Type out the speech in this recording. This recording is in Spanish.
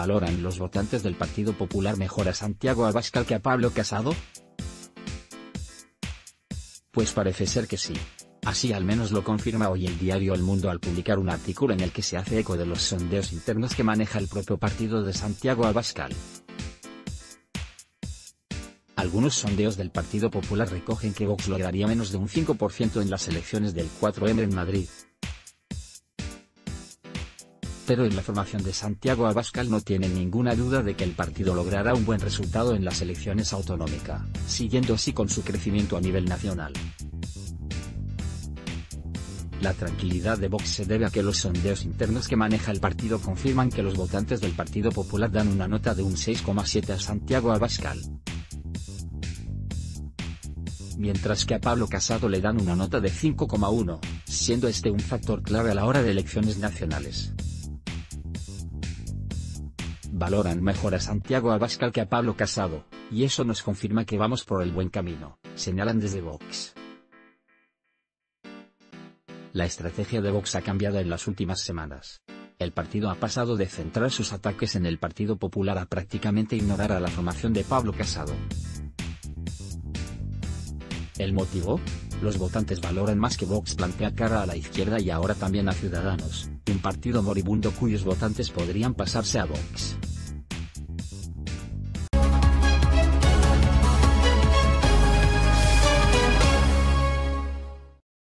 ¿Valoran los votantes del Partido Popular mejor a Santiago Abascal que a Pablo Casado? Pues parece ser que sí. Así al menos lo confirma hoy el diario El Mundo al publicar un artículo en el que se hace eco de los sondeos internos que maneja el propio partido de Santiago Abascal. Algunos sondeos del Partido Popular recogen que Vox lograría menos de un 5% en las elecciones del 4M en Madrid. Pero en la formación de Santiago Abascal no tiene ninguna duda de que el partido logrará un buen resultado en las elecciones autonómicas, siguiendo así con su crecimiento a nivel nacional. La tranquilidad de Vox se debe a que los sondeos internos que maneja el partido confirman que los votantes del Partido Popular dan una nota de un 6,7 a Santiago Abascal. Mientras que a Pablo Casado le dan una nota de 5,1, siendo este un factor clave a la hora de elecciones nacionales. Valoran mejor a Santiago Abascal que a Pablo Casado, y eso nos confirma que vamos por el buen camino, señalan desde Vox. La estrategia de Vox ha cambiado en las últimas semanas. El partido ha pasado de centrar sus ataques en el Partido Popular a prácticamente ignorar a la formación de Pablo Casado. ¿El motivo? Los votantes valoran más que Vox plantea cara a la izquierda y ahora también a Ciudadanos, un partido moribundo cuyos votantes podrían pasarse a Vox.